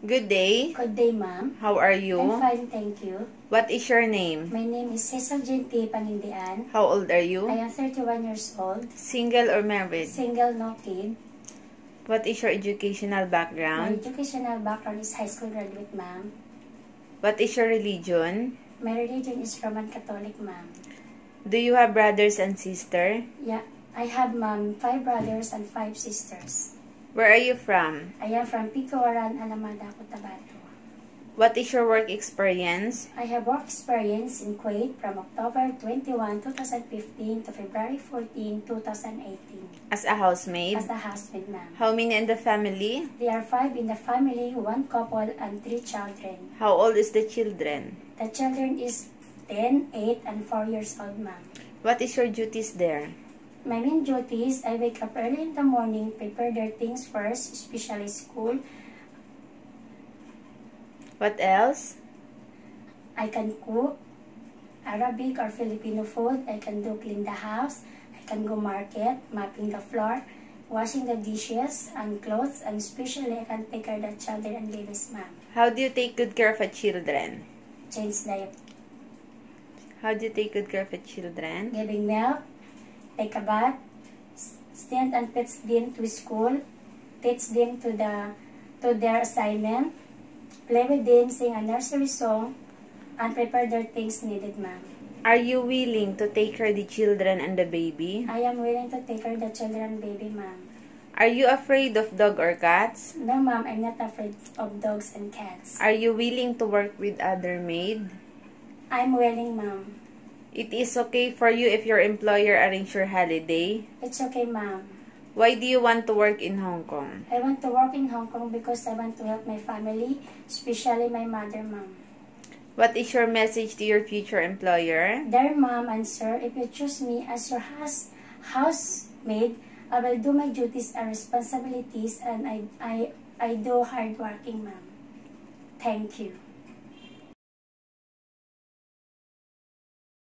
Good day. Good day, ma'am. How are you? I'm fine, thank you. What is your name? My name is Cecil Jinti Panindian. How old are you? I am 31 years old, Single or married? single, no kid. What is your educational My background? educational background is high school graduate, ma'am. What is your religion? My religion is Roman Catholic, ma'am. Do you have brothers and sister? Yeah, I have, ma'am, five brothers and five sisters. Where are you from? I am from Picoaran, Alamada, Cotabato. What is your work experience? I have work experience in Kuwait from October 21, 2015 to February 14, 2018 As a housemaid? as a husband, ma'am. How many in the family? There are five in the family, one couple, and three children. How old is the children? The children is 10, 8, and 4 years old, ma'am. What is your duties there? My main duties, I wake up early in the morning, prepare their things first, especially school. What else? I can cook Arabic or Filipino food. I can do clean the house. I can go market, mopping the floor, washing the dishes and clothes, and especially I can take care of the children and babies, ma'am. How do you take good care of the children? Change diet, How do you take good care of the children? giving milk, bath, s- stand and fetch them to school, teach them to the to their assignment, play with them, sing a nursery song, and prepare their things needed, ma'am. Are you willing to take care of the children and the baby? I am willing to take care of the children and baby, ma'am. Are you afraid of dog or cats? No, ma'am, I'm not afraid of dogs and cats. Are you willing to work with other maid? I'm willing, ma'am. It is okay for you if your employer arrange your holiday. It's okay, ma'am. Why do you want to work in Hong Kong? I want to work in Hong Kong because I want to help my family, especially my mother, ma'am. What is your message to your future employer? Dear mom and sir, if you choose me as your house housemaid, I will do my duties and responsibilities and I, I, I do hard working, ma'am. Thank you.